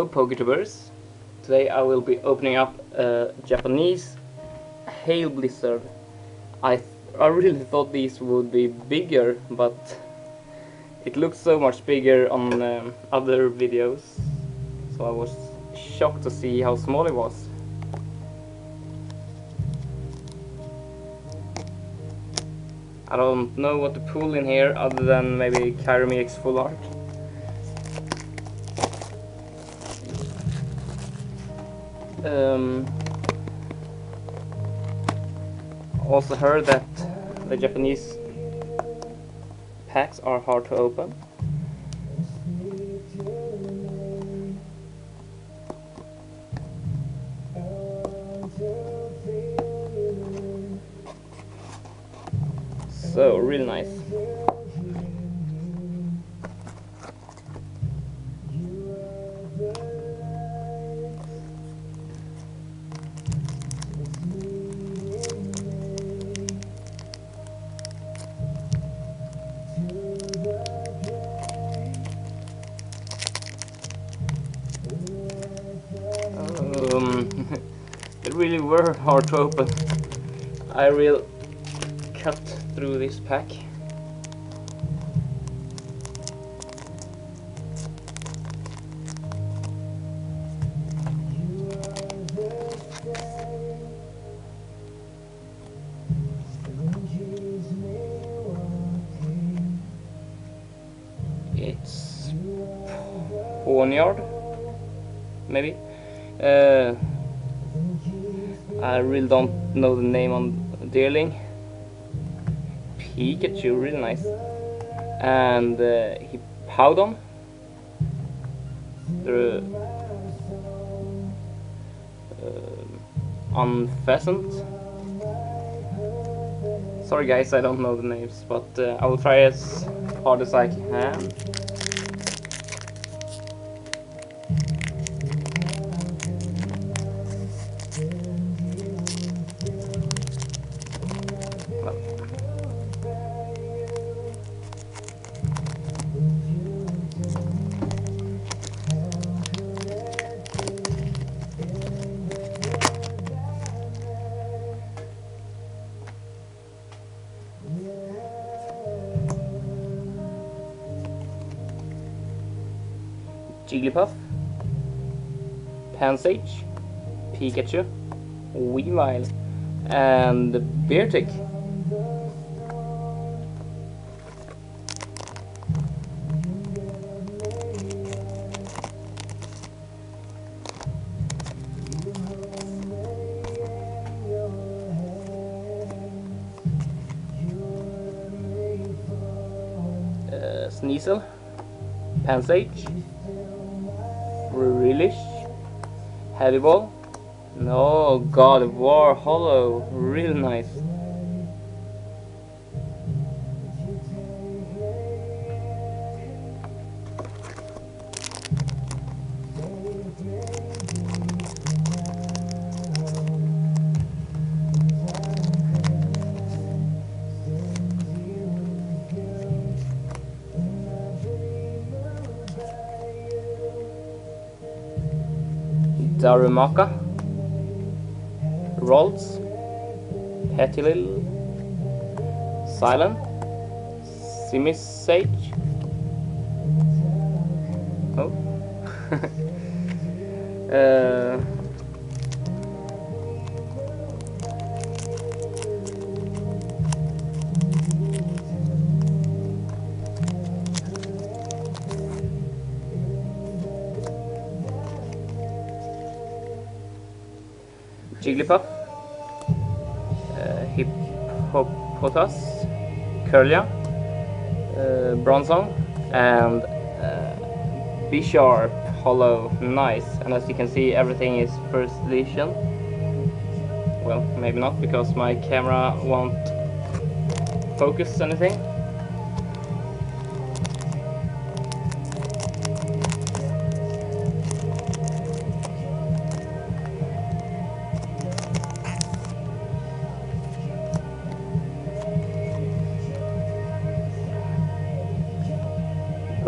Hello PokeTubers. Today I will be opening up a Japanese Hail Blizzard. I I really thought these would be bigger, but it looks so much bigger on um, other videos. So I was shocked to see how small it was. I don't know what to pull in here other than maybe Kyurem EX Full Art. Um, also heard that the Japanese packs are hard to open. So, really nice. Were hard to open. I will cut through this pack. It's Pawniard, maybe. Uh, I really don't know the name on Deerling. Pikachu, really nice. And uh, Hippowdon. The uh, Unfezant. Sorry guys, I don't know the names, but uh, I will try as hard as I can. Jigglypuff, Pansage, Pikachu, Weavile, and Beartic. Uh, Sneasel, Pansage, Heavy Ball. No, God War Hollow, real nice. Darumaka, Ralts, Petilil, Silent, Simisage. Jigglypuff, uh, Hippopotas, Kirlia, uh, Bronzong, and uh, Bisharp Hollow. Nice. And as you can see, everything is first edition. Well, maybe not, because my camera won't focus anything.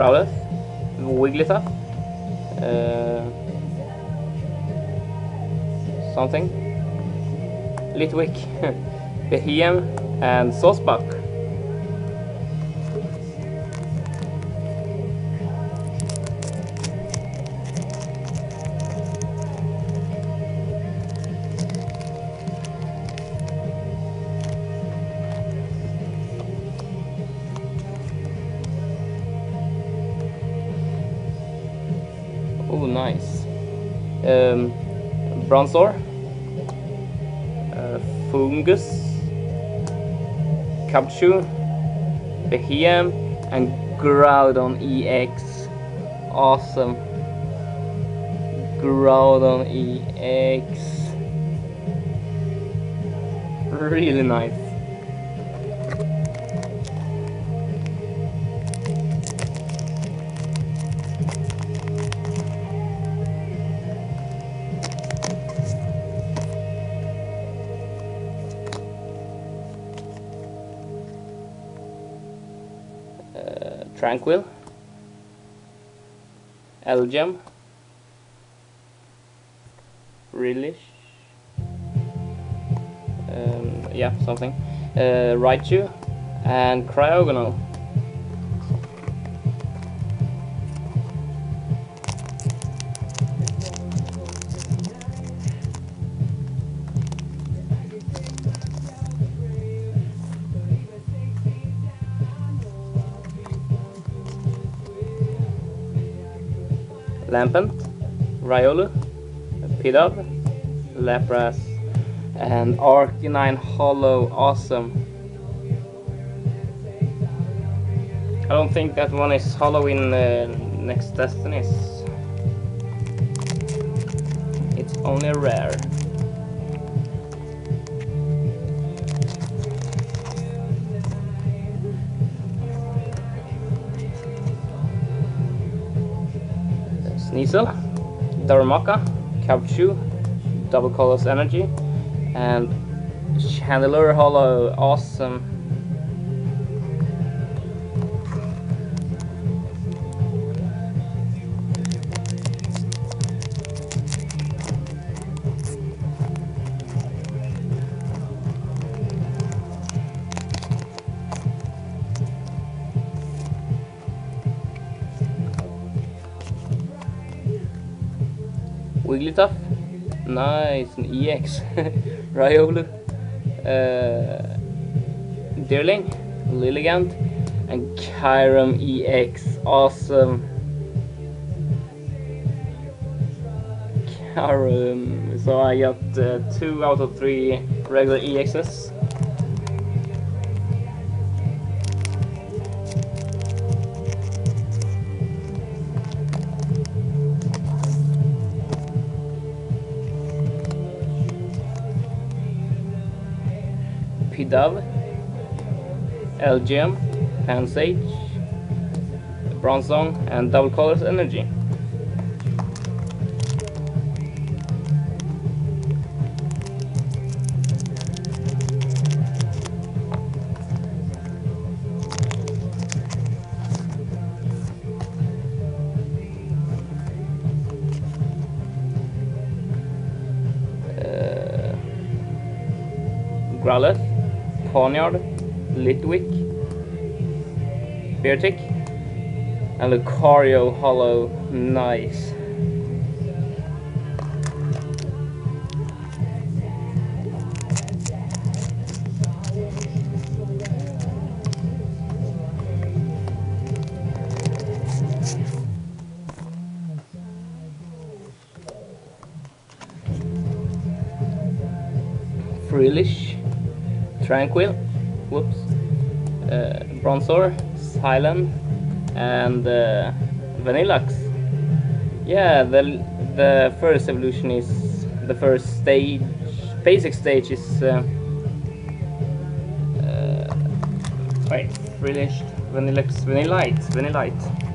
Growlithe, Wigglytuff, Uh, something. Litwick, Behem, and Saucebuck. Um, Bronzor, uh, Foongus, Capchu, Beheeyem, and Groudon EX. Awesome. Groudon EX. Really nice. Tranquill, Elgyem, Relish, um, yeah, something, uh, Raichu, and Cryogonal. Lampent, Riolu, Pidove, Lapras, and Arcanine Hollow. Awesome. I don't think that one is hollow in uh, Next Destinies. It's only rare. Sneasel, Darumaka, Capchu, Double Colors Energy, and Chandelure Hollow. Awesome. Wigglytuff, nice, an EX, Riolu, uh, Deerling, Lilligant, and Kyurem EX, awesome. Kyurem, so I got uh, two out of three regular EXs. Pidove, Elgyem, Pansage, Bronzong, and Double Colors Energy. Uh, Growlithe, Pawniard, Litwick, Beartic, and Lucario Hollow. Nice. Frillish, Tranquill, whoops, uh, Bronzor, Silent, and uh, Vanilluxe. Yeah, the the first evolution is the first stage. Basic stage is uh, uh, wait, Frillish, Vanilluxe, Vanillite, Vanillite.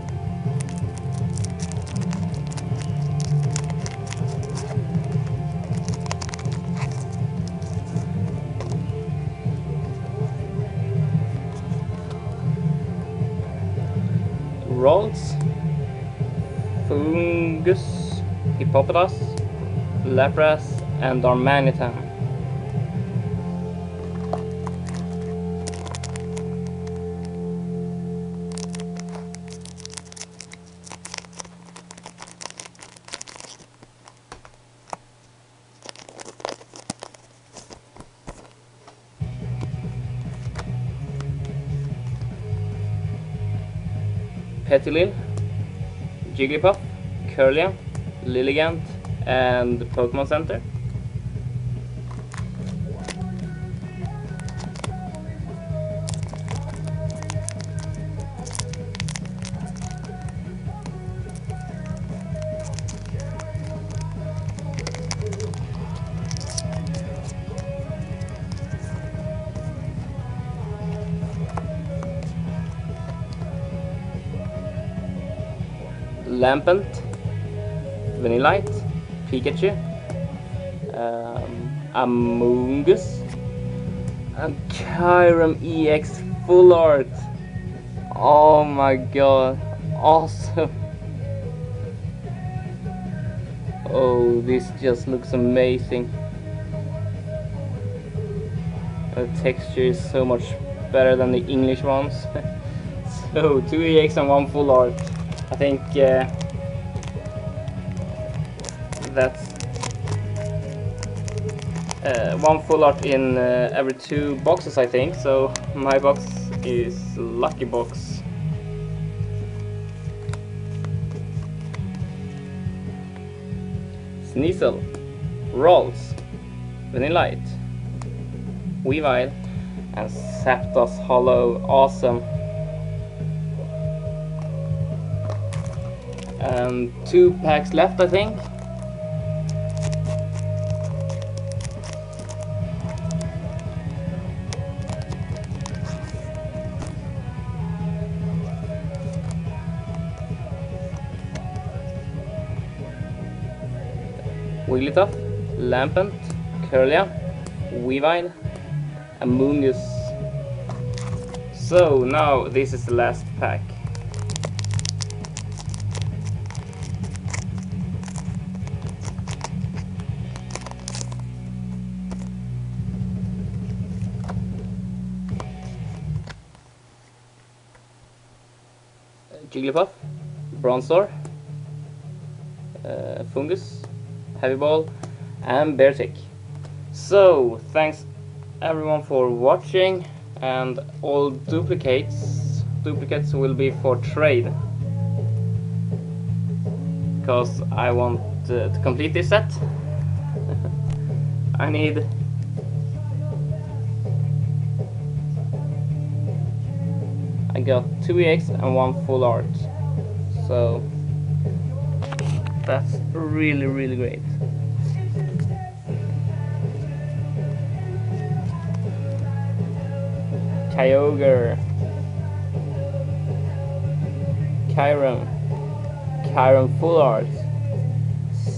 Hippopotas, Lapras, and Darmanitan. Petilil, Jigglypuff, Kirlia, Lilligant, and Pokemon Center. Lampent, Vanillite, Pikachu, um, Amoonguss, and Kyurem EX Full Art. Oh my god, awesome! Oh, this just looks amazing. The texture is so much better than the English ones. so, 2 EX and 1 Full Art. I think uh, that's uh, one full art in uh, every two boxes I think. So my box is lucky box. Sneasel Ralts Vanillite Weavile and Zapdos Hollow awesome. And two packs left I think Wigglytuff, Lampent, Kirlia, Weavile, Amoonguss. So now this is the last pack. Jigglypuff, Bronzor, uh, Foongus, Heavy Ball, and Beartic. So, thanks everyone for watching, and all duplicates duplicates will be for trade. Because I want uh, to complete this set. I need I got two EX and one full art. So that's really really great. Kyogre. Kyurem Kyurem Full Art.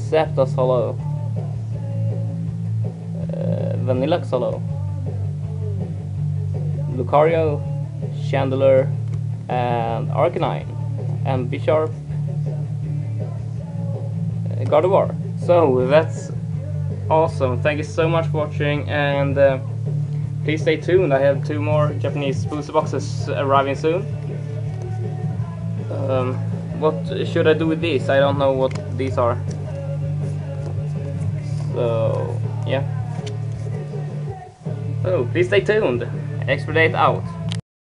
Zapdos Hollow uh, Vanilluxe Hollow Lucario Chandelure, and Arcanine. And Bisharp uh, Gardevoir. So that's awesome. Thank you so much for watching and uh, please stay tuned. I have two more Japanese booster boxes arriving soon. Um, what should I do with these? I don't know what these are. So yeah. So please stay tuned. Xpredate out.